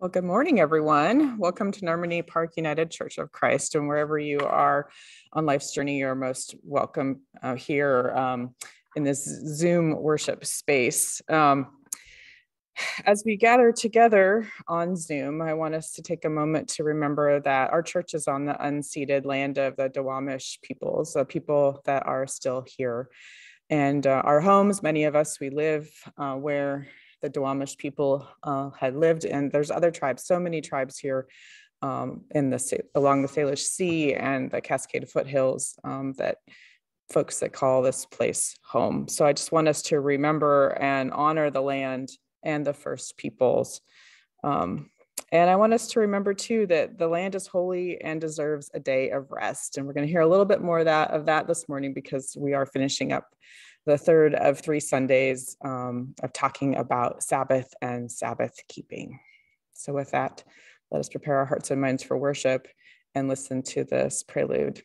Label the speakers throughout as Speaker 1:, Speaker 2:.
Speaker 1: Well, good morning, everyone. Welcome to Normandy Park United Church of Christ. And wherever you are on life's journey, you're most welcome uh, here um, in this Zoom worship space. Um, as we gather together on Zoom, I want us to take a moment to remember that our church is on the unceded land of the Duwamish peoples, the people that are still here. And uh, our homes, many of us, we live uh, where the Duwamish people uh, had lived. And there's other tribes, so many tribes here um, in the along the Salish Sea and the Cascade foothills um, that folks that call this place home. So I just want us to remember and honor the land and the first peoples. Um, and I want us to remember too that the land is holy and deserves a day of rest. And we're going to hear a little bit more of that, of that this morning because we are finishing up the third of three Sundays um, of talking about Sabbath and Sabbath keeping. So, with that, let us prepare our hearts and minds for worship and listen to this prelude.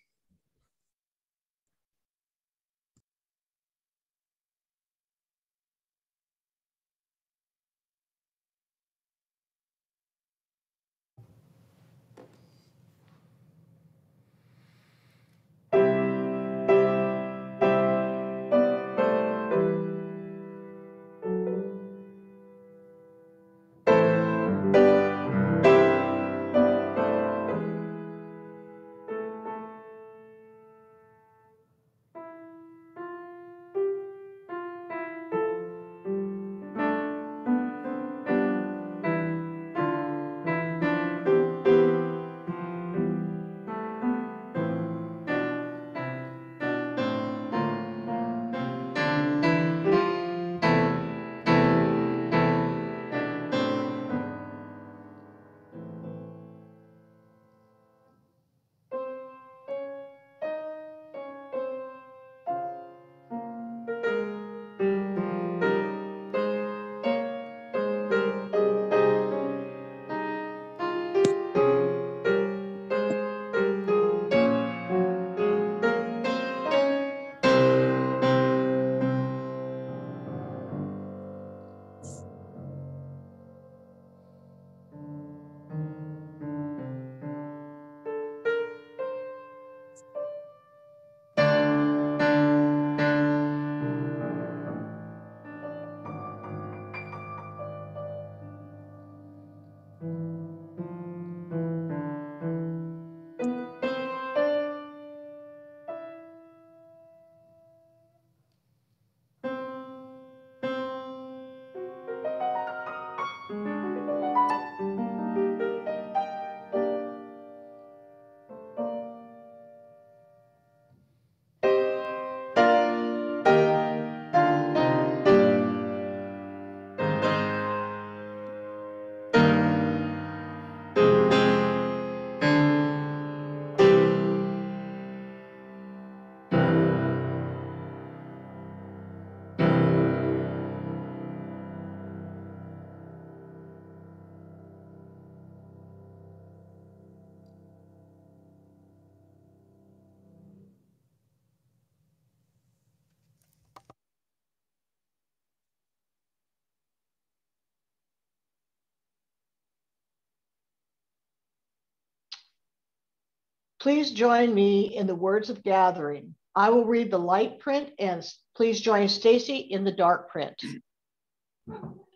Speaker 2: Please join me in the words of gathering. I will read the light print and please join Stacy in the dark print.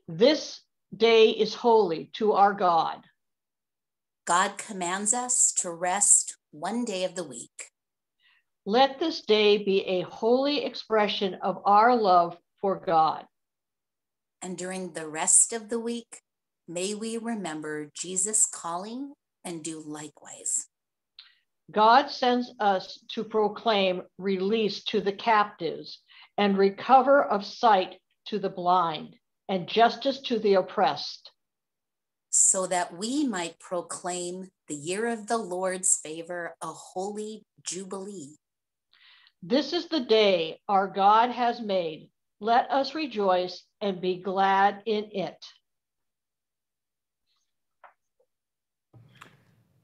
Speaker 2: This day is holy to our God.
Speaker 3: God commands us to rest one day of the week.
Speaker 2: Let this day be a holy expression of our love for God.
Speaker 3: And during the rest of the week, may we remember Jesus' calling and do likewise.
Speaker 2: God sends us to proclaim release to the captives and recover of sight to the blind and justice to the oppressed.
Speaker 3: So that we might proclaim the year of the Lord's favor a holy jubilee.
Speaker 2: This is the day our God has made. Let us rejoice and be glad in it.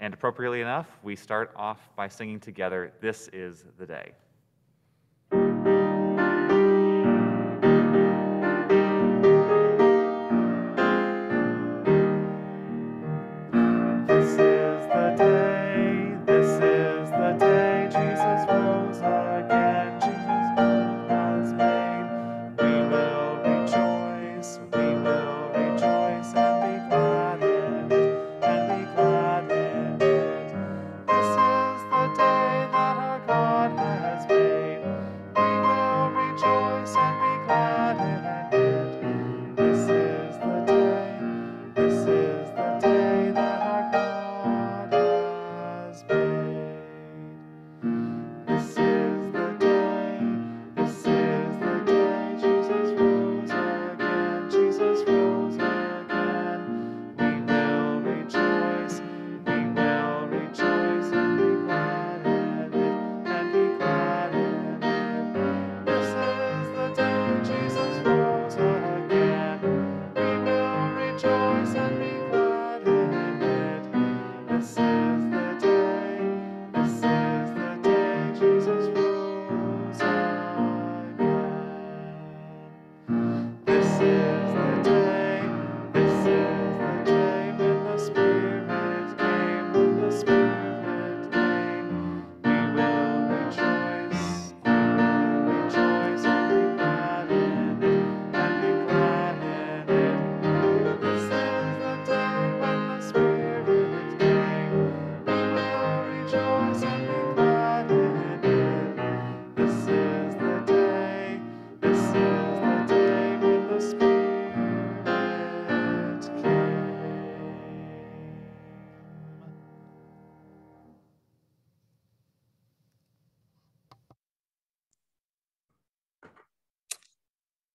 Speaker 4: And appropriately enough, we start off by singing together, This is the Day.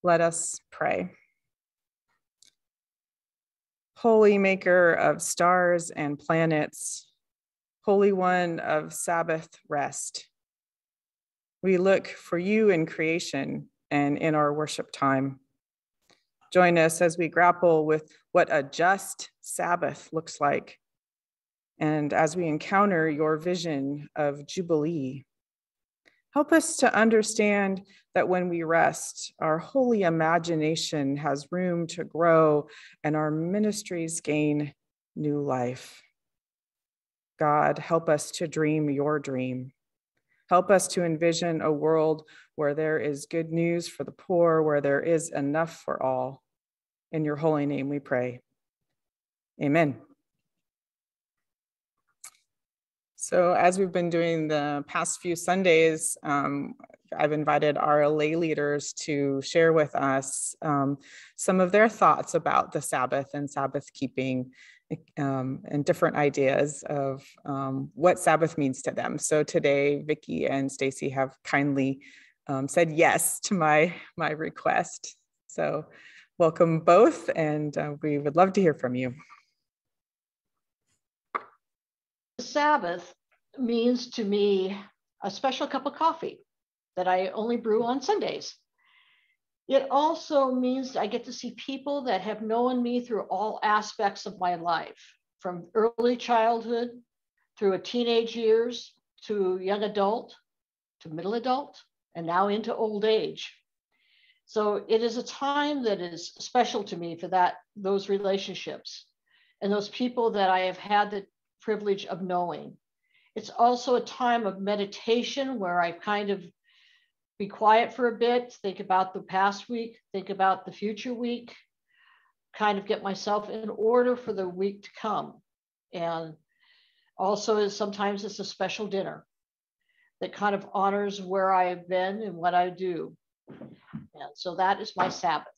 Speaker 1: Let us pray. Holy maker of stars and planets, Holy One of Sabbath rest, we look for you in creation and in our worship time. Join us as we grapple with what a just Sabbath looks like, and as we encounter your vision of Jubilee. Help us to understand that when we rest, our holy imagination has room to grow and our ministries gain new life. God, help us to dream your dream. Help us to envision a world where there is good news for the poor, where there is enough for all. In your holy name we pray. Amen. So, as we've been doing the past few Sundays, um, I've invited our lay leaders to share with us um, some of their thoughts about the Sabbath and Sabbath keeping um, and different ideas of um, what Sabbath means to them. So today, Vicki and Stacy have kindly um, said yes to my, my request. So welcome both, and uh, we would love to hear from you.
Speaker 2: Sabbath means to me a special cup of coffee that I only brew on Sundays. It also means I get to see people that have known me through all aspects of my life, from early childhood through a teenage years to young adult to middle adult and now into old age. So it is a time that is special to me for that those relationships and those people that I have had the privilege of knowing. It's also a time of meditation where I kind of be quiet for a bit, think about the past week, think about the future week, kind of get myself in order for the week to come. And also, sometimes it's a special dinner that kind of honors where I have been and what I do. And so that is my Sabbath.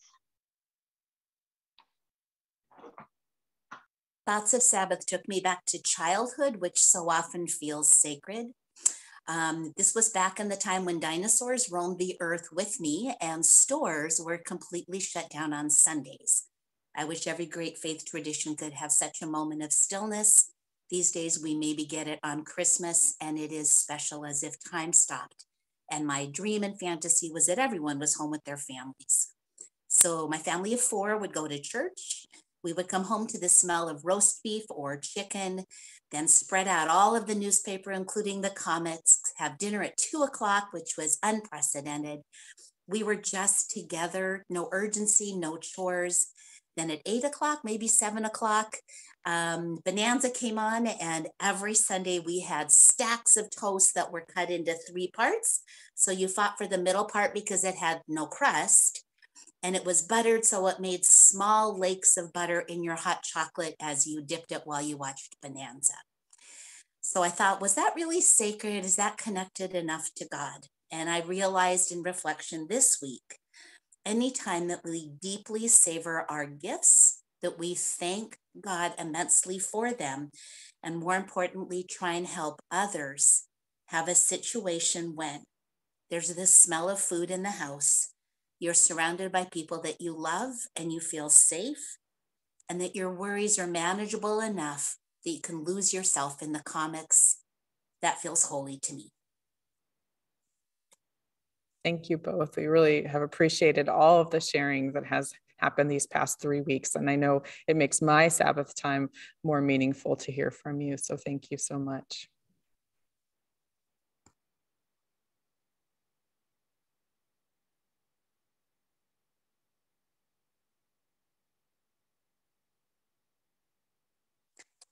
Speaker 3: Thoughts of Sabbath took me back to childhood, which so often feels sacred. Um, this was back in the time when dinosaurs roamed the earth with me and stores were completely shut down on Sundays. I wish every great faith tradition could have such a moment of stillness. These days, we maybe get it on Christmas, and it is special as if time stopped. And my dream and fantasy was that everyone was home with their families. So, my family of four would go to church. We would come home to the smell of roast beef or chicken, then spread out all of the newspaper, including the comics, have dinner at two o'clock, which was unprecedented. We were just together, no urgency, no chores. Then at eight o'clock, maybe seven o'clock, um, Bonanza came on, and every Sunday we had stacks of toast that were cut into three parts. So you fought for the middle part because it had no crust and it was buttered so it made small lakes of butter in your hot chocolate as you dipped it while you watched Bonanza. So I thought, was that really sacred? Is that connected enough to God? And I realized in reflection this week, anytime that we deeply savor our gifts, that we thank God immensely for them, and more importantly, try and help others have a situation when there's this smell of food in the house you're surrounded by people that you love and you feel safe, and that your worries are manageable enough that you can lose yourself in the comics. That feels holy to me.
Speaker 1: Thank you both. We really have appreciated all of the sharing that has happened these past three weeks. And I know it makes my Sabbath time more meaningful to hear from you. So thank you so much.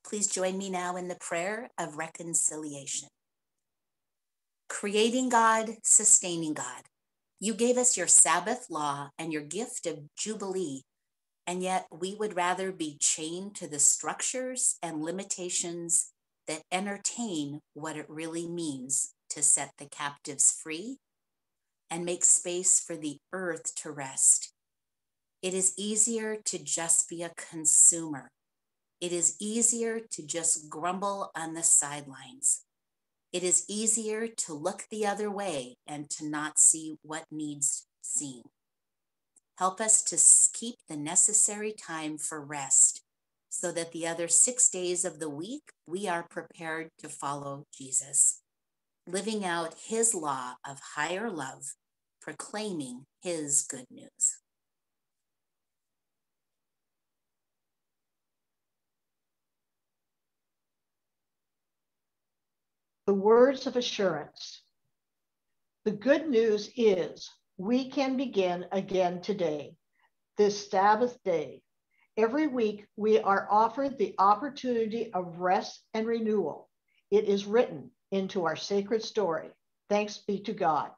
Speaker 3: Please join me now in the prayer of reconciliation. Creating God, sustaining God, you gave us your Sabbath law and your gift of Jubilee, and yet we would rather be chained to the structures and limitations that entertain what it really means to set the captives free and make space for the earth to rest. It is easier to just be a consumer it is easier to just grumble on the sidelines. It is easier to look the other way and to not see what needs seen. Help us to keep the necessary time for rest so that the other six days of the week we are prepared to follow Jesus, living out his law of higher love, proclaiming his good news.
Speaker 2: The words of assurance. The good news is we can begin again today, this Sabbath day. Every week, we are offered the opportunity of rest and renewal. It is written into our sacred story. Thanks be to God.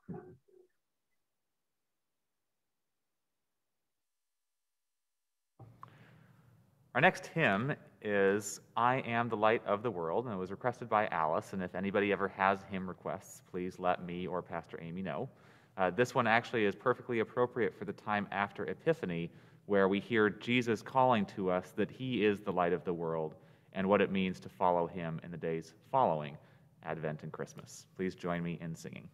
Speaker 4: Our next hymn is I Am the Light of the World, and it was requested by Alice. And if anybody ever has hymn requests, please let me or Pastor Amy know. Uh, this one actually is perfectly appropriate for the time after Epiphany, where we hear Jesus calling to us that he is the light of the world and what it means to follow him in the days following Advent and Christmas. Please join me in singing.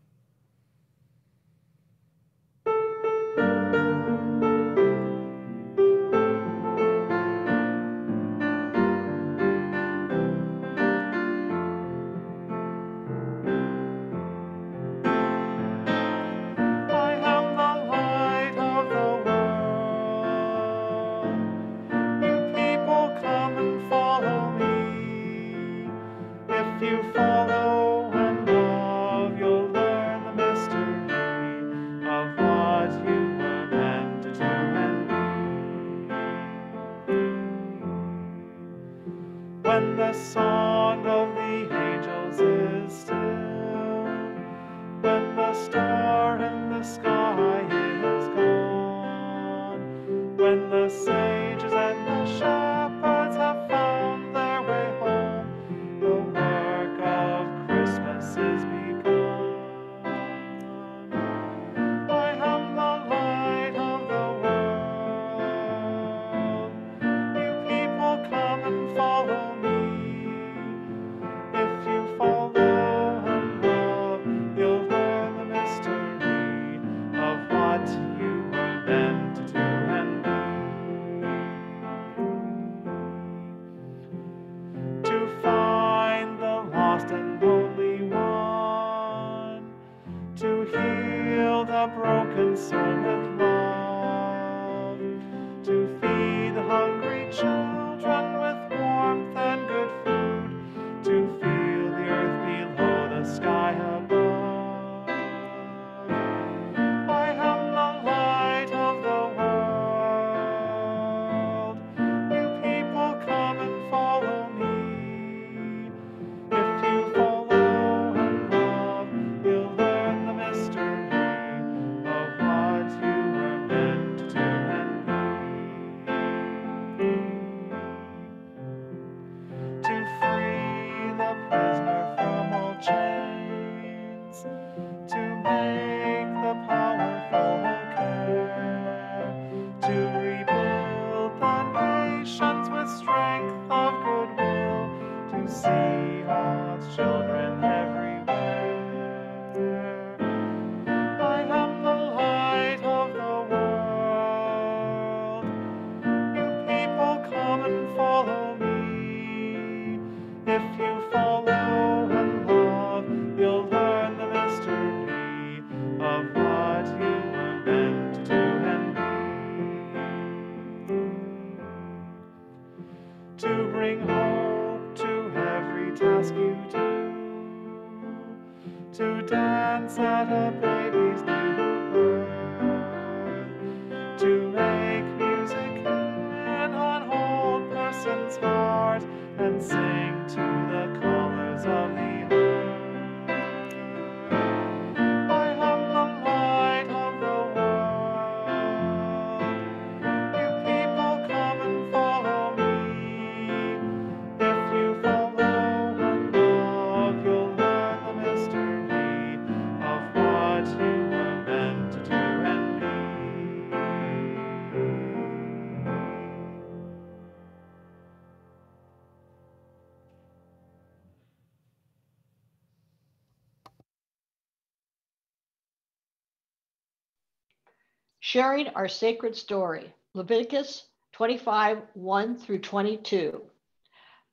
Speaker 2: Sharing our sacred story. Leviticus 25 1 through 22.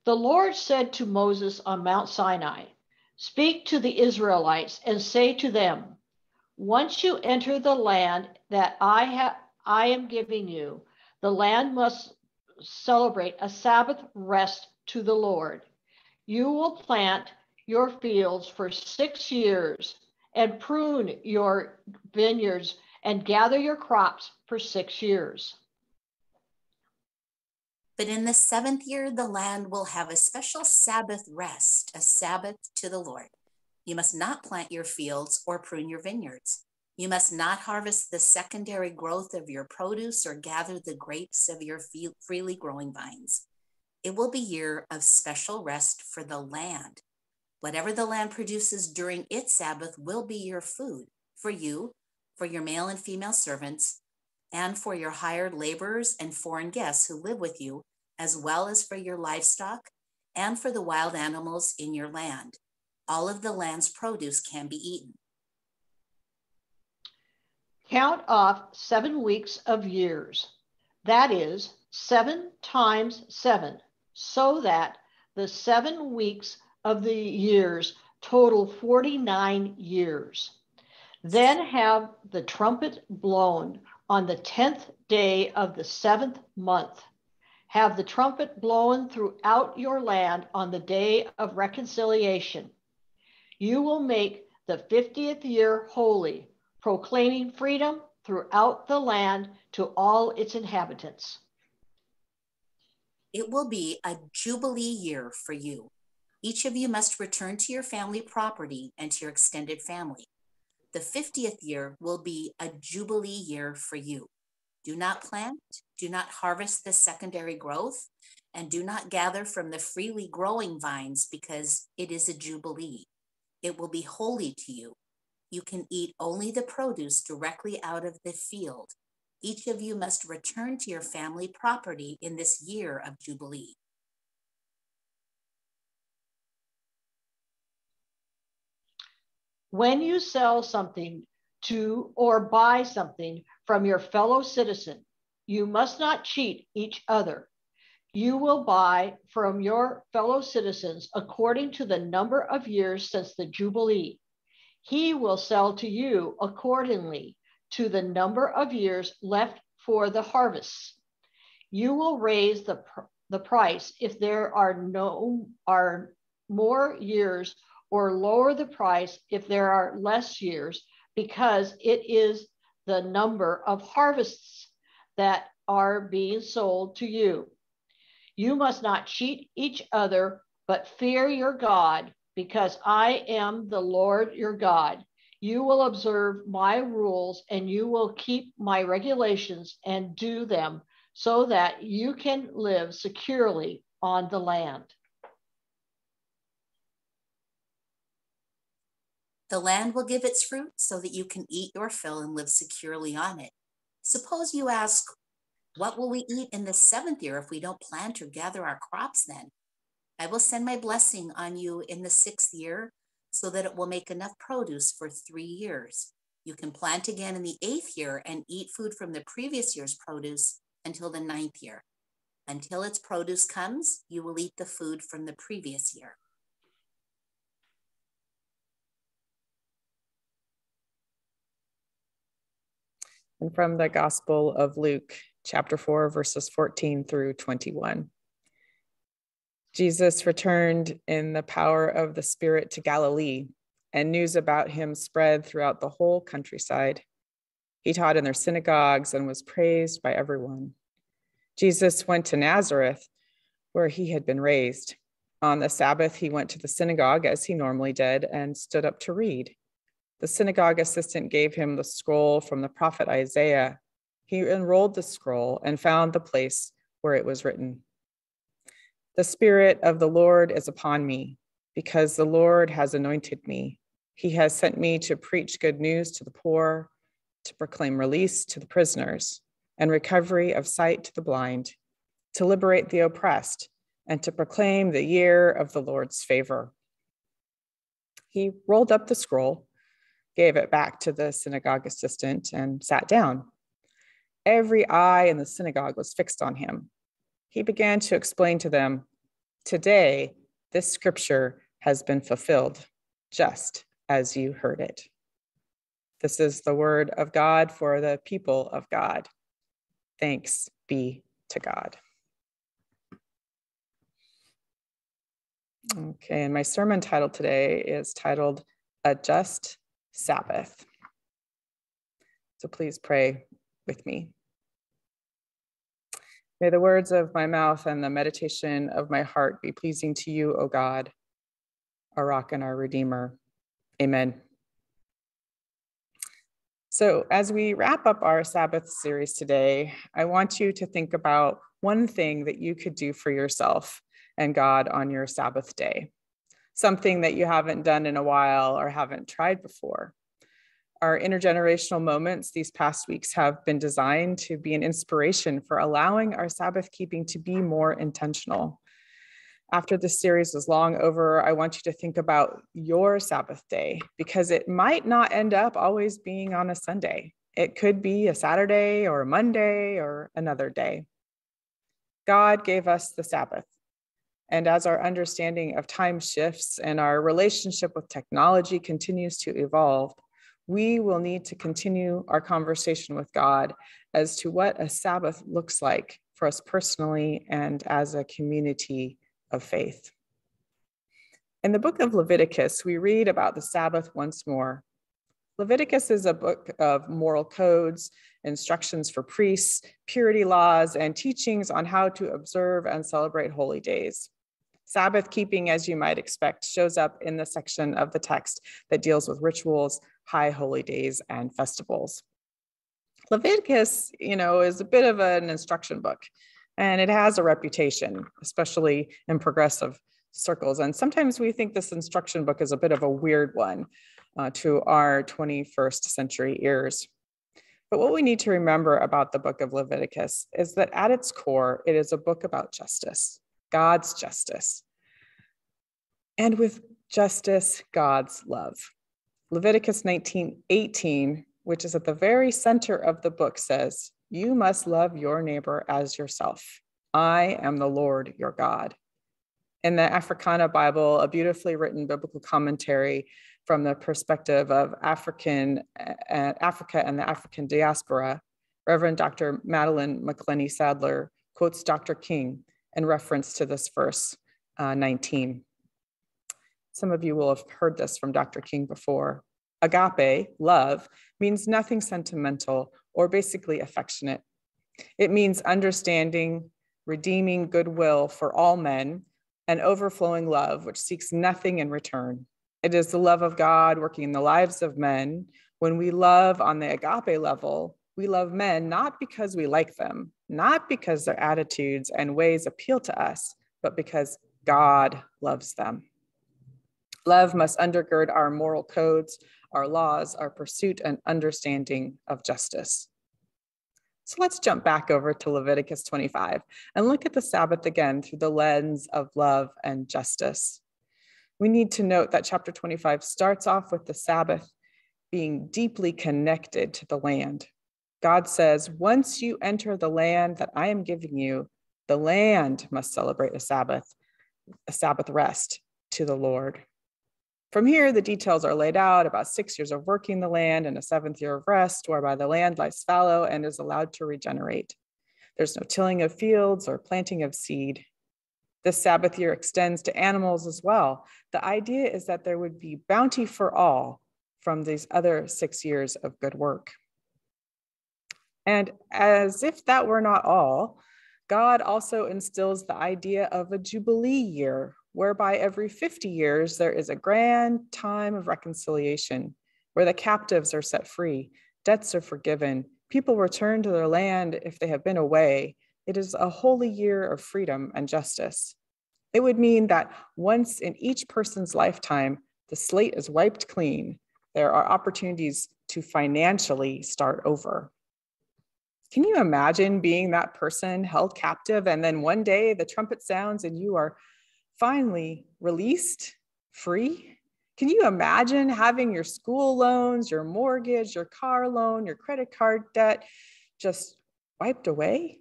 Speaker 2: The Lord said to Moses on Mount Sinai, Speak to the Israelites and say to them, Once you enter the land that I, have, I am giving you, the land must celebrate a Sabbath rest to the Lord. You will plant your fields for six years and prune your vineyards and gather your crops for six years.
Speaker 3: But in the seventh year, the land will have a special Sabbath rest, a Sabbath to the Lord. You must not plant your fields or prune your vineyards. You must not harvest the secondary growth of your produce or gather the grapes of your freely growing vines. It will be year of special rest for the land. Whatever the land produces during its Sabbath will be your food for you, for your male and female servants, and for your hired laborers and foreign guests who live with you, as well as for your livestock and for the wild animals in your land. All of the land's produce can be eaten.
Speaker 2: Count off seven weeks of years. That is seven times seven, so that the seven weeks of the years total 49 years. Then have the trumpet blown on the 10th day of the seventh month. Have the trumpet blown throughout your land on the day of reconciliation. You will make the 50th year holy, proclaiming freedom throughout the land to all its inhabitants.
Speaker 3: It will be a jubilee year for you. Each of you must return to your family property and to your extended family. The 50th year will be a jubilee year for you. Do not plant, do not harvest the secondary growth, and do not gather from the freely growing vines because it is a jubilee. It will be holy to you. You can eat only the produce directly out of the field. Each of you must return to your family property in this year of Jubilee.
Speaker 2: When you sell something to or buy something from your fellow citizen, you must not cheat each other. You will buy from your fellow citizens according to the number of years since the Jubilee. He will sell to you accordingly to the number of years left for the harvests. You will raise the, pr- the price if there are no are more years or lower the price if there are less years because it is the number of harvests that are being sold to you. You must not cheat each other, but fear your God, because I am the Lord your God. You will observe my rules and you will keep my regulations and do them so that you can live securely on the land.
Speaker 3: The land will give its fruit so that you can eat your fill and live securely on it. Suppose you ask, What will we eat in the seventh year if we don't plant or gather our crops then? I will send my blessing on you in the sixth year so that it will make enough produce for three years. You can plant again in the eighth year and eat food from the previous year's produce until the ninth year. Until its produce comes, you will eat the food from the previous year.
Speaker 1: And from the Gospel of Luke, chapter 4, verses 14 through 21. Jesus returned in the power of the Spirit to Galilee, and news about him spread throughout the whole countryside. He taught in their synagogues and was praised by everyone. Jesus went to Nazareth, where he had been raised. On the Sabbath, he went to the synagogue as he normally did and stood up to read. The synagogue assistant gave him the scroll from the prophet Isaiah. He enrolled the scroll and found the place where it was written The Spirit of the Lord is upon me, because the Lord has anointed me. He has sent me to preach good news to the poor, to proclaim release to the prisoners, and recovery of sight to the blind, to liberate the oppressed, and to proclaim the year of the Lord's favor. He rolled up the scroll gave it back to the synagogue assistant and sat down. Every eye in the synagogue was fixed on him. He began to explain to them, Today, this scripture has been fulfilled, just as you heard it. This is the word of God for the people of God. Thanks be to God. Okay, and my sermon title today is titled A Just Sabbath. So please pray with me. May the words of my mouth and the meditation of my heart be pleasing to you, O God, our rock and our redeemer. Amen. So, as we wrap up our Sabbath series today, I want you to think about one thing that you could do for yourself and God on your Sabbath day, something that you haven't done in a while or haven't tried before. Our intergenerational moments these past weeks have been designed to be an inspiration for allowing our Sabbath keeping to be more intentional. After this series is long over, I want you to think about your Sabbath day because it might not end up always being on a Sunday. It could be a Saturday or a Monday or another day. God gave us the Sabbath and as our understanding of time shifts and our relationship with technology continues to evolve, we will need to continue our conversation with God as to what a Sabbath looks like for us personally and as a community of faith. In the book of Leviticus, we read about the Sabbath once more. Leviticus is a book of moral codes, instructions for priests, purity laws, and teachings on how to observe and celebrate holy days. Sabbath keeping, as you might expect, shows up in the section of the text that deals with rituals, high holy days, and festivals. Leviticus, you know, is a bit of an instruction book, and it has a reputation, especially in progressive circles. And sometimes we think this instruction book is a bit of a weird one uh, to our 21st century ears. But what we need to remember about the book of Leviticus is that at its core, it is a book about justice. God's justice. And with justice, God's love. Leviticus 19 18, which is at the very center of the book, says, You must love your neighbor as yourself. I am the Lord your God. In the Africana Bible, a beautifully written biblical commentary from the perspective of African uh, Africa and the African diaspora, Reverend Dr. Madeline McClenney Sadler quotes Dr. King in reference to this verse uh, 19. Some of you will have heard this from Dr. King before. Agape, love, means nothing sentimental or basically affectionate. It means understanding, redeeming goodwill for all men, and overflowing love, which seeks nothing in return. It is the love of God working in the lives of men. When we love on the agape level, we love men not because we like them, not because their attitudes and ways appeal to us, but because God loves them. Love must undergird our moral codes, our laws, our pursuit and understanding of justice. So let's jump back over to Leviticus 25 and look at the Sabbath again through the lens of love and justice. We need to note that chapter 25 starts off with the Sabbath being deeply connected to the land. God says, once you enter the land that I am giving you, the land must celebrate a Sabbath, a Sabbath rest to the Lord. From here, the details are laid out about six years of working the land and a seventh year of rest, whereby the land lies fallow and is allowed to regenerate. There's no tilling of fields or planting of seed. This Sabbath year extends to animals as well. The idea is that there would be bounty for all from these other six years of good work. And as if that were not all, God also instills the idea of a Jubilee year, whereby every 50 years there is a grand time of reconciliation where the captives are set free, debts are forgiven, people return to their land if they have been away. It is a holy year of freedom and justice. It would mean that once in each person's lifetime, the slate is wiped clean. There are opportunities to financially start over. Can you imagine being that person held captive and then one day the trumpet sounds and you are finally released, free? Can you imagine having your school loans, your mortgage, your car loan, your credit card debt just wiped away?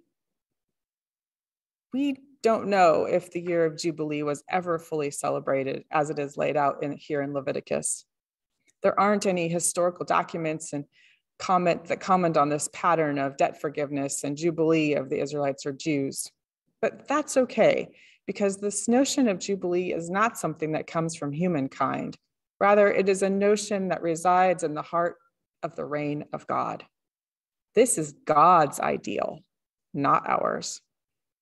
Speaker 1: We don't know if the year of Jubilee was ever fully celebrated as it is laid out in, here in Leviticus. There aren't any historical documents and comment that comment on this pattern of debt forgiveness and Jubilee of the Israelites or Jews. But that's okay, because this notion of Jubilee is not something that comes from humankind. Rather, it is a notion that resides in the heart of the reign of God. This is God's ideal, not ours.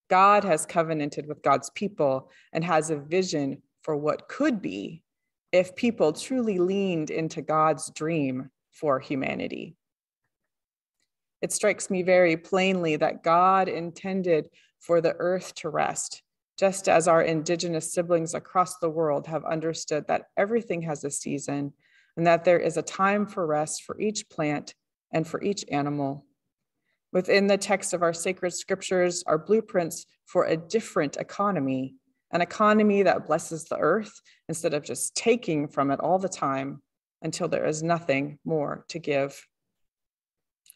Speaker 1: God has covenanted with God's people and has a vision for what could be if people truly leaned into God's dream for humanity. It strikes me very plainly that God intended for the earth to rest, just as our indigenous siblings across the world have understood that everything has a season and that there is a time for rest for each plant and for each animal. Within the text of our sacred scriptures are blueprints for a different economy, an economy that blesses the earth instead of just taking from it all the time until there is nothing more to give.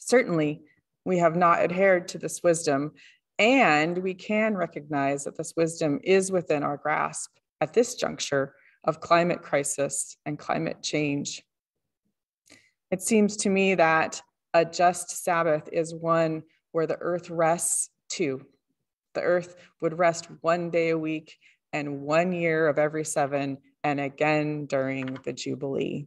Speaker 1: Certainly, we have not adhered to this wisdom, and we can recognize that this wisdom is within our grasp at this juncture of climate crisis and climate change. It seems to me that a just Sabbath is one where the earth rests too. The earth would rest one day a week and one year of every seven, and again during the Jubilee.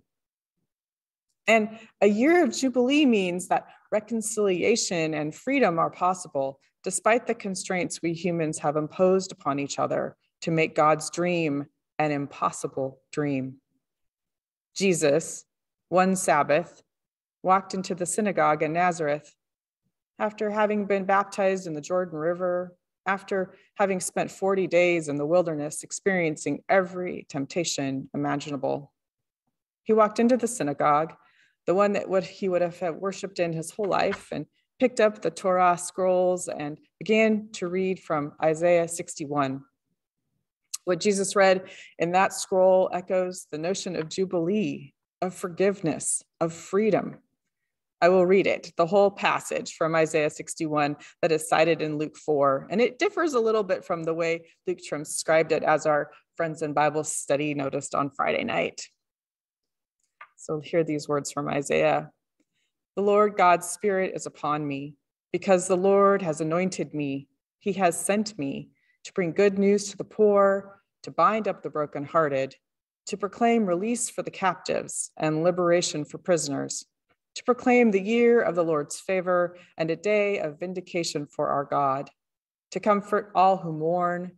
Speaker 1: And a year of Jubilee means that reconciliation and freedom are possible despite the constraints we humans have imposed upon each other to make God's dream an impossible dream. Jesus, one Sabbath, walked into the synagogue in Nazareth after having been baptized in the Jordan River, after having spent 40 days in the wilderness experiencing every temptation imaginable. He walked into the synagogue, the one that would, he would have worshiped in his whole life, and picked up the Torah scrolls and began to read from Isaiah 61. What Jesus read in that scroll echoes the notion of jubilee, of forgiveness, of freedom. I will read it, the whole passage from Isaiah 61 that is cited in Luke 4. And it differs a little bit from the way Luke transcribed it, as our friends in Bible study noticed on Friday night. So hear these words from Isaiah The Lord God's Spirit is upon me, because the Lord has anointed me. He has sent me to bring good news to the poor to bind up the brokenhearted, to proclaim release for the captives and liberation for prisoners, to proclaim the year of the Lord's favor and a day of vindication for our God, to comfort all who mourn,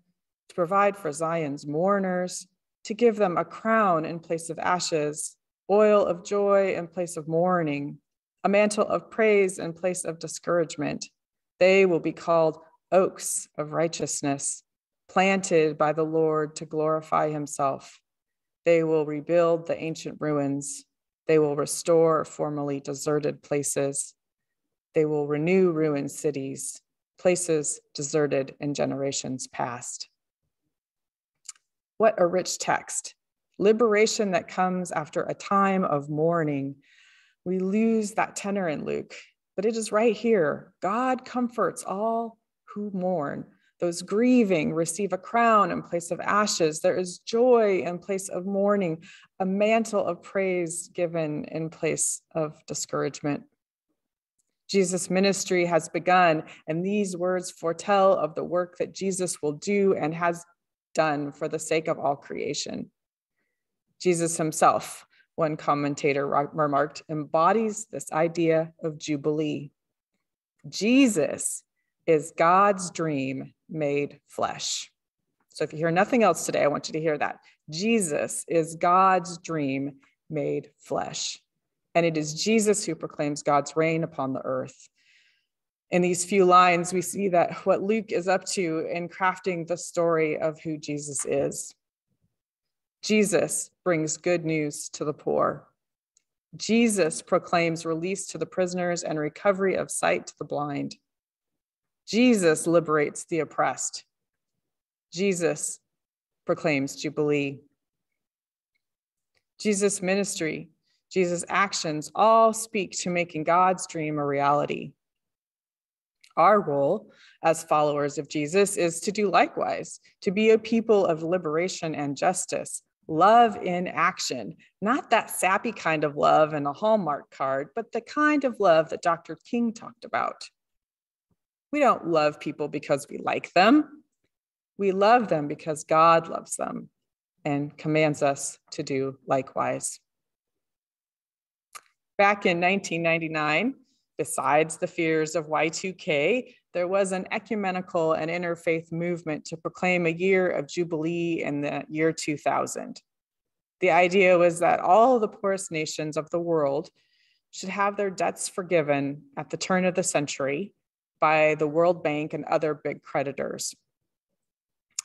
Speaker 1: to provide for Zion's mourners, to give them a crown in place of ashes, oil of joy in place of mourning, a mantle of praise in place of discouragement. They will be called oaks of righteousness planted by the Lord to glorify himself. They will rebuild the ancient ruins. They will restore formerly deserted places. They will renew ruined cities, places deserted in generations past. What a rich text. Liberation that comes after a time of mourning. We lose that tenor in Luke, but it is right here. God comforts all who mourn those grieving receive a crown in place of ashes. There is joy in place of mourning, a mantle of praise given in place of discouragement. Jesus' ministry has begun, and these words foretell of the work that Jesus will do and has done for the sake of all creation. Jesus himself, one commentator remarked, embodies this idea of Jubilee. Jesus is God's dream made flesh. So if you hear nothing else today, I want you to hear that. Jesus is God's dream made flesh. And it is Jesus who proclaims God's reign upon the earth. In these few lines, we see that what Luke is up to in crafting the story of who Jesus is. Jesus brings good news to the poor. Jesus proclaims release to the prisoners and recovery of sight to the blind. Jesus liberates the oppressed. Jesus proclaims Jubilee. Jesus' ministry, Jesus' actions all speak to making God's dream a reality. Our role as followers of Jesus is to do likewise, to be a people of liberation and justice, love in action, not that sappy kind of love in a Hallmark card, but the kind of love that Dr. King talked about. We don't love people because we like them. We love them because God loves them and commands us to do likewise. Back in 1999, besides the fears of Y2K, there was an ecumenical and interfaith movement to proclaim a year of Jubilee in the year 2000. The idea was that all the poorest nations of the world should have their debts forgiven at the turn of the century by the World Bank and other big creditors.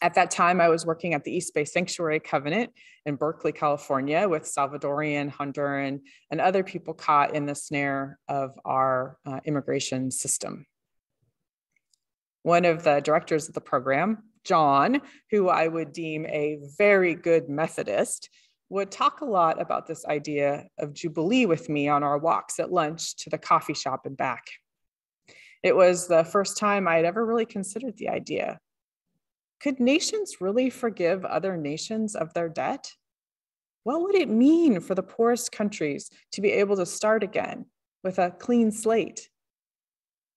Speaker 1: At that time, I was working at the East Bay Sanctuary Covenant in Berkeley, California, with Salvadorian, Honduran, and other people caught in the snare of our uh, immigration system. One of the directors of the program, John, who I would deem a very good Methodist, would talk a lot about this idea of Jubilee with me on our walks at lunch to the coffee shop and back. It was the first time I had ever really considered the idea could nations really forgive other nations of their debt? What would it mean for the poorest countries to be able to start again with a clean slate?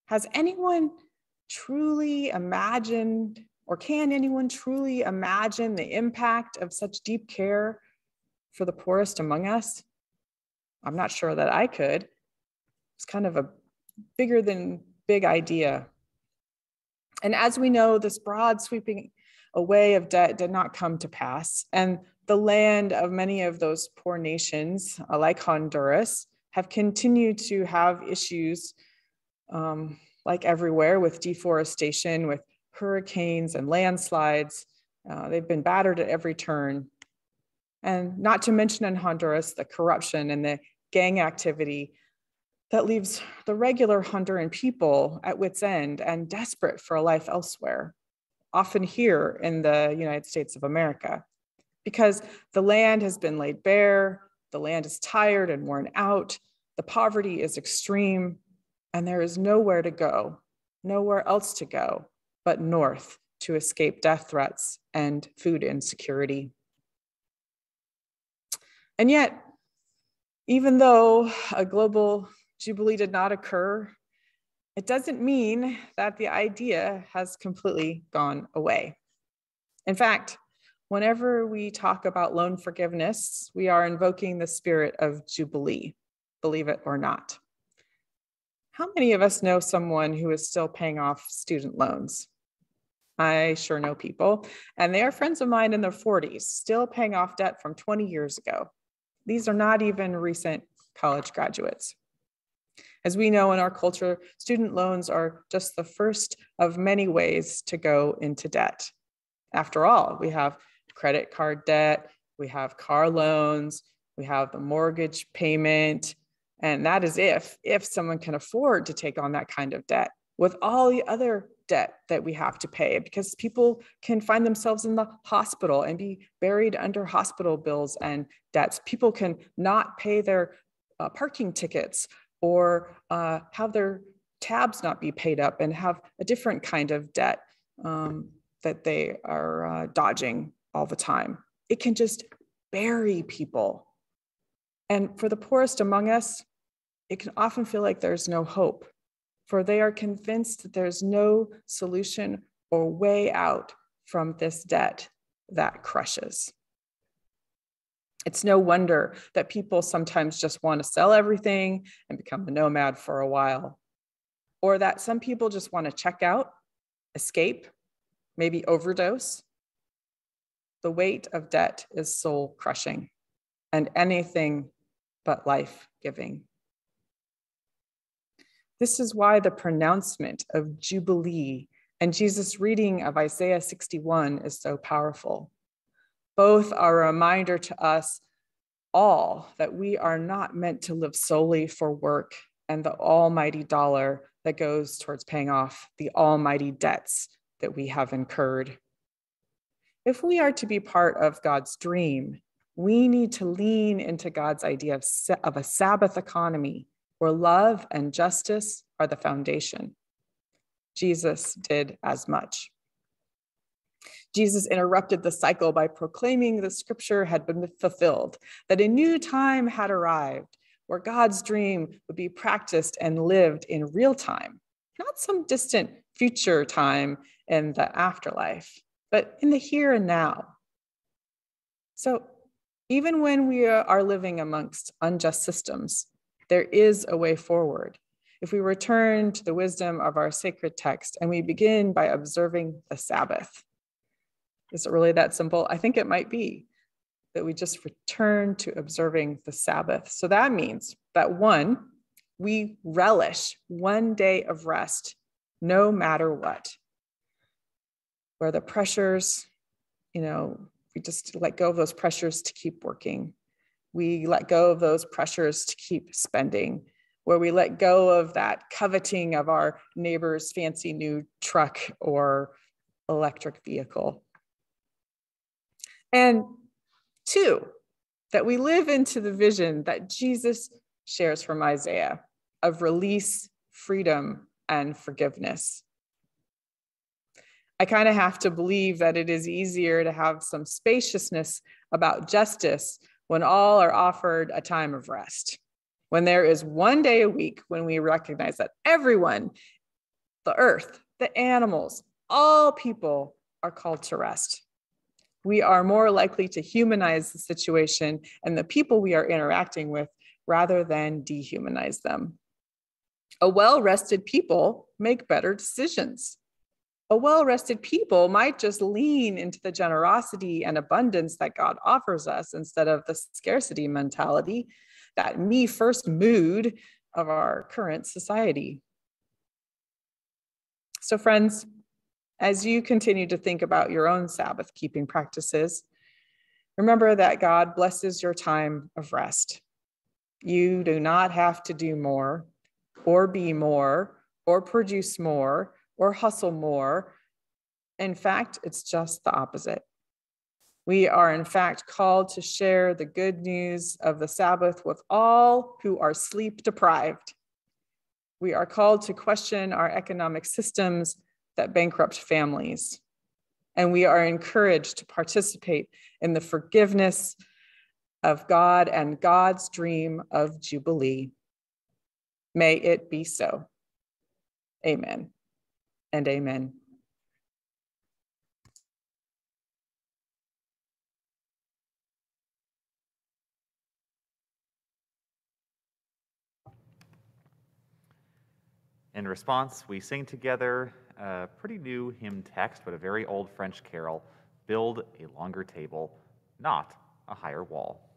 Speaker 1: Has anyone truly imagined, or can anyone truly imagine the impact of such deep care for the poorest among us? I'm not sure that I could. It's kind of a bigger than big idea. And as we know, this broad sweeping away of debt did not come to pass. And the land of many of those poor nations, uh, like Honduras, have continued to have issues, um, like everywhere, with deforestation, with hurricanes and landslides. Uh, they've been battered at every turn. And not to mention in Honduras, the corruption and the gang activity that leaves the regular Honduran people at wits' end and desperate for a life elsewhere often here in the United States of America, because the land has been laid bare, the land is tired and worn out, the poverty is extreme, and there is nowhere to go, nowhere else to go but north to escape death threats and food insecurity. And yet, even though a global jubilee did not occur it doesn't mean that the idea has completely gone away. In fact, whenever we talk about loan forgiveness, we are invoking the spirit of Jubilee, believe it or not. How many of us know someone who is still paying off student loans? I sure know people, and they are friends of mine in their 40s, still paying off debt from 20 years ago. These are not even recent college graduates. As we know in our culture, student loans are just the first of many ways to go into debt. After all, we have credit card debt, we have car loans, we have the mortgage payment, and that is if if someone can afford to take on that kind of debt with all the other debt that we have to pay because people can find themselves in the hospital and be buried under hospital bills and debts. People can not pay their uh, parking tickets or uh, have their tabs not be paid up and have a different kind of debt um, that they are uh, dodging all the time. It can just bury people. And for the poorest among us, it can often feel like there's no hope, for they are convinced that there's no solution or way out from this debt that crushes. It's no wonder that people sometimes just want to sell everything and become a nomad for a while, or that some people just want to check out, escape, maybe overdose. The weight of debt is soul crushing and anything but life giving. This is why the pronouncement of Jubilee and Jesus' reading of Isaiah 61 is so powerful. Both are a reminder to us all that we are not meant to live solely for work and the almighty dollar that goes towards paying off the almighty debts that we have incurred. If we are to be part of God's dream, we need to lean into God's idea of, of a Sabbath economy where love and justice are the foundation. Jesus did as much. Jesus interrupted the cycle by proclaiming the scripture had been fulfilled, that a new time had arrived where God's dream would be practiced and lived in real time, not some distant future time in the afterlife, but in the here and now. So, even when we are living amongst unjust systems, there is a way forward. If we return to the wisdom of our sacred text and we begin by observing the Sabbath, is it really that simple? I think it might be that we just return to observing the Sabbath. So that means that one, we relish one day of rest no matter what. Where the pressures, you know, we just let go of those pressures to keep working. We let go of those pressures to keep spending, where we let go of that coveting of our neighbor's fancy new truck or electric vehicle. And two, that we live into the vision that Jesus shares from Isaiah of release, freedom, and forgiveness. I kind of have to believe that it is easier to have some spaciousness about justice when all are offered a time of rest. When there is one day a week when we recognize that everyone, the earth, the animals, all people are called to rest. We are more likely to humanize the situation and the people we are interacting with rather than dehumanize them. A well rested people make better decisions a well rested people might just lean into the generosity and abundance that God offers us instead of the scarcity mentality, that me first mood of our current society. So, friends, as you continue to think about your own Sabbath keeping practices, remember that God blesses your time of rest. You do not have to do more or be more or produce more or hustle more. In fact, it's just the opposite. We are, in fact, called to share the good news of the Sabbath with all who are sleep deprived. We are called to question our economic systems that bankrupt families. And we are encouraged to participate in the forgiveness of God and God's dream of Jubilee. May it be so. Amen and amen.
Speaker 4: In response, we sing together a pretty new hymn text, but a very old French carol Build a longer table, not a higher wall.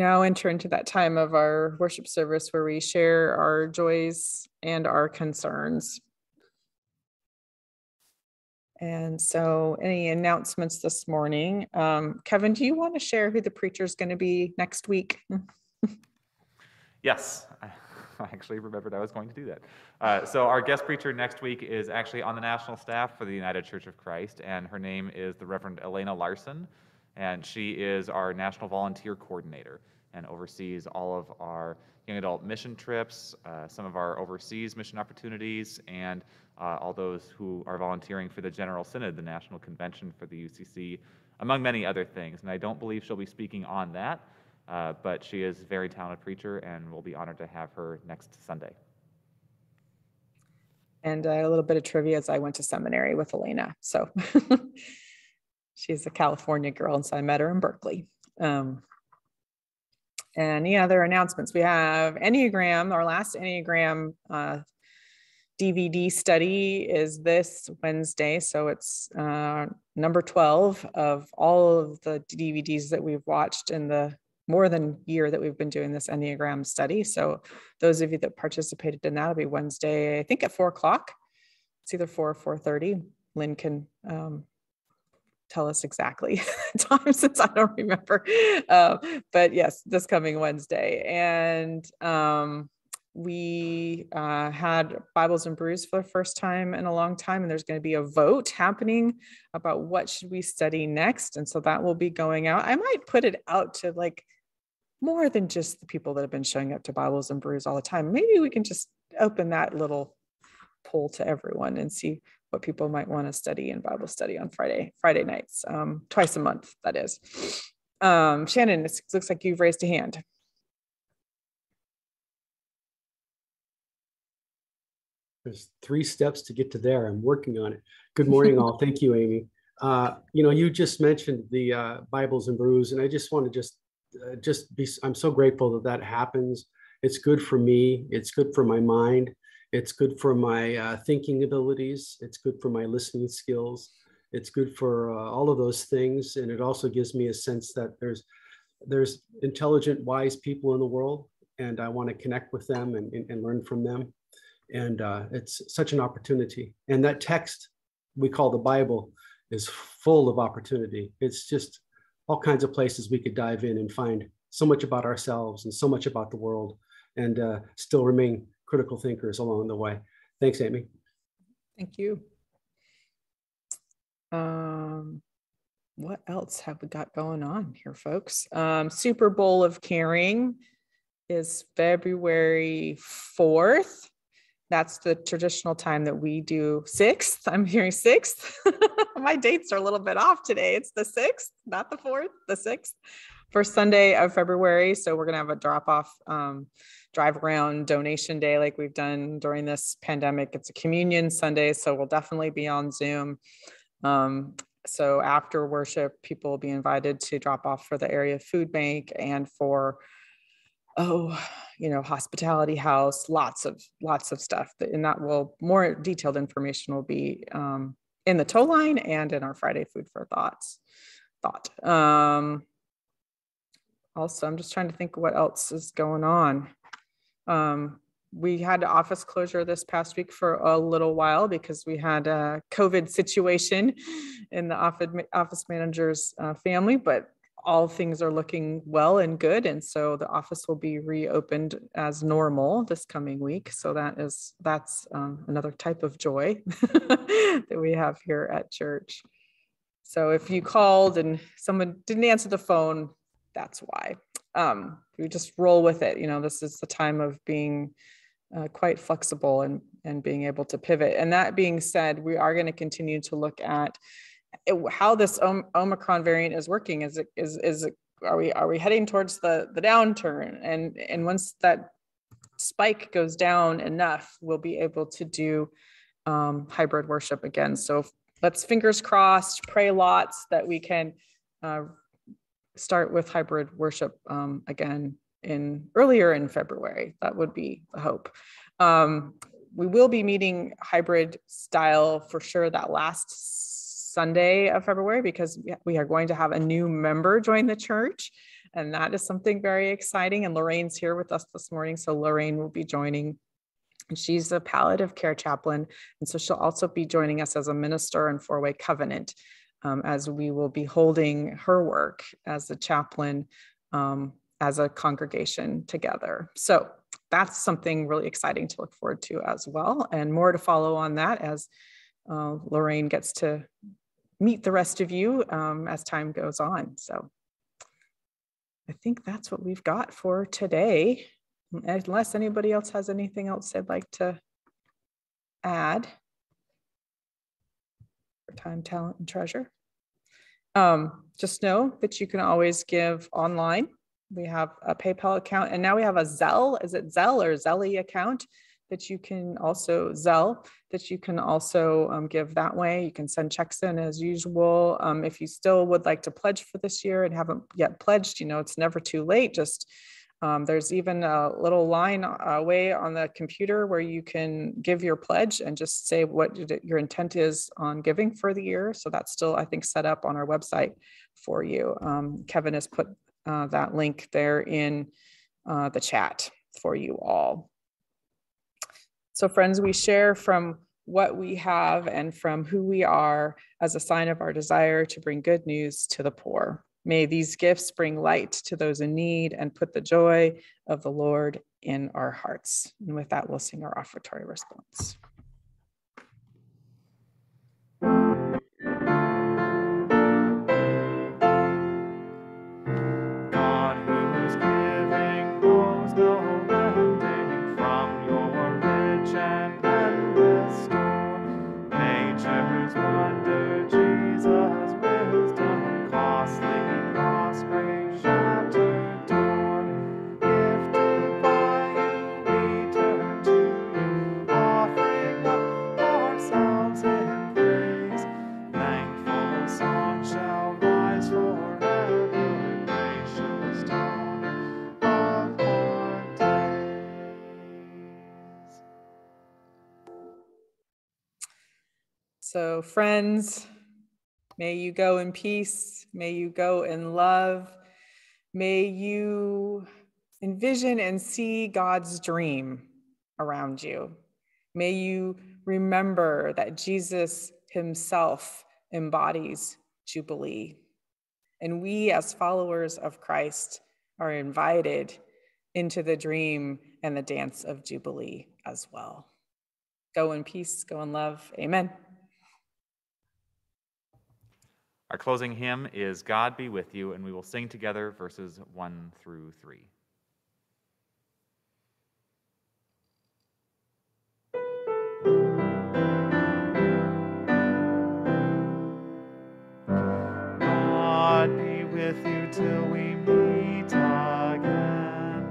Speaker 1: Now enter into that time of our worship service where we share our joys and our concerns. And so, any announcements this morning? Um, Kevin, do you want to share who the preacher is going to be next week?
Speaker 4: yes, I actually remembered I was going to do that. Uh, so, our guest preacher next week is actually on the national staff for the United Church of Christ, and her name is the Reverend Elena Larson, and she is our national volunteer coordinator and oversees all of our young adult mission trips, uh, some of our overseas mission opportunities, and uh, all those who are volunteering for the General Synod, the National Convention for the UCC, among many other things. And I don't believe she'll be speaking on that, uh, but she is a very talented preacher, and we'll be honored to have her next Sunday.
Speaker 1: And a little bit of trivia as I went to seminary with Elena. So she's a California girl, and so I met her in Berkeley. Um, any other announcements? We have Enneagram, our last Enneagram uh, DVD study is this Wednesday. So it's uh, number 12 of all of the DVDs that we've watched in the more than year that we've been doing this Enneagram study. So those of you that participated in that will be Wednesday, I think at four o'clock. It's either four or 4.30. Lynn can um, tell us exactly time since I don't remember. Uh, but yes, this coming Wednesday. And um, we uh, had Bibles and Brews for the first time in a long time, and there's going to be a vote happening about what should we study next. And so that will be going out. I might put it out to like more than just the people that have been showing up to Bibles and Brews all the time. Maybe we can just open that little poll to everyone and see what people might want to study in Bible study on Friday, Friday nights, um, twice a month, that is. Um, Shannon, it looks like you've raised a hand.
Speaker 5: There's three steps to get to there. I'm working on it. Good morning, all. Thank you, Amy. Uh, you know, you just mentioned the uh, Bibles and brews, and I just want to just uh, just be. I'm so grateful that that happens. It's good for me. It's good for my mind. It's good for my uh, thinking abilities. It's good for my listening skills. It's good for uh, all of those things, and it also gives me a sense that there's there's intelligent, wise people in the world, and I want to connect with them and, and, and learn from them. And uh, it's such an opportunity. And that text we call the Bible is full of opportunity. It's just all kinds of places we could dive in and find so much about ourselves and so much about the world, and uh, still remain critical thinkers along the way. Thanks, Amy.
Speaker 1: Thank you. Um, what else have we got going on here, folks? Um, Super Bowl of Caring is February 4th. That's the traditional time that we do sixth. I'm hearing sixth. My dates are a little bit off today. It's the sixth, not the fourth, the sixth, first Sunday of February. So we're going to have a drop off um, drive around donation day like we've done during this pandemic. It's a communion Sunday, so we'll definitely be on Zoom. Um, so after worship, people will be invited to drop off for the area food bank and for oh you know hospitality house lots of lots of stuff and that will more detailed information will be um, in the tow line and in our friday food for thoughts thought um, also i'm just trying to think what else is going on um, we had office closure this past week for a little while because we had a COVID situation in the office, manager's uh, family, but all things are looking well and good. And so the office will be reopened as normal this coming week. So that is, that's um, another type of joy that we have here at church. So if you called and someone didn't answer the phone, that's why um, we just roll with it. You know, this is the time of being uh, quite flexible and and being able to pivot. And that being said, we are going to continue to look at it, how this Om- Omicron variant is working. Is it is is it, are we are we heading towards the the downturn? And and once that spike goes down enough, we'll be able to do um, hybrid worship again. So let's fingers crossed, pray lots that we can uh, start with hybrid worship um, again in earlier in February. That would be the hope. Um, we will be meeting hybrid style for sure that last Sunday of February because we are going to have a new member join the church. And that is something very exciting. And Lorraine's here with us this morning. So Lorraine will be joining. And she's a palliative care chaplain. And so she'll also be joining us as a minister in Four Way Covenant um, as we will be holding her work as a chaplain um, as a congregation together. So that's something really exciting to look forward to as well. And more to follow on that as uh, Lorraine gets to meet the rest of you um, as time goes on. So I think that's what we've got for today, unless anybody else has anything else they'd like to add time, talent, and treasure. Um, just know that you can always give online. We have a PayPal account and now we have a Zelle. Is it Zelle or Zelly account that you can also Zelle that you can also um, give that way. You can send checks in as usual. Um, if you still would like to pledge for this year and haven't yet pledged, you know, it's never too late. Just um, there's even a little line away on the computer where you can give your pledge and just say what your intent is on giving for the year. So that's still, I think, set up on our website for you. Um, Kevin has put uh, that link there in uh, the chat for you all. So, friends, we share from what we have and from who we are as a sign of our desire to bring good news to the poor. May these gifts bring light to those in need and put the joy of the Lord in our hearts. And with that, we'll sing our offertory response. So, friends, may you go in peace. May you go in love. May you envision and see God's dream around you. May you remember that Jesus himself embodies Jubilee. And we, as followers of Christ, are invited into the dream and the dance of Jubilee as well. Go in peace, go in love. Amen.
Speaker 4: Our closing hymn is God Be With You, and we will sing together verses 1 through 3. God be with you till we meet again.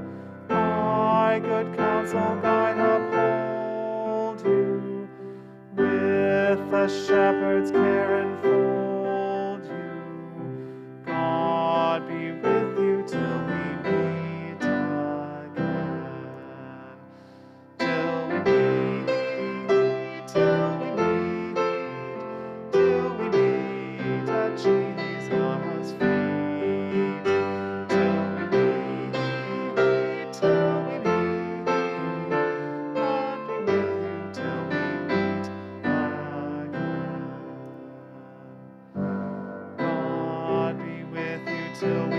Speaker 4: My good counsel guide uphold you with the shepherd's care and Christ.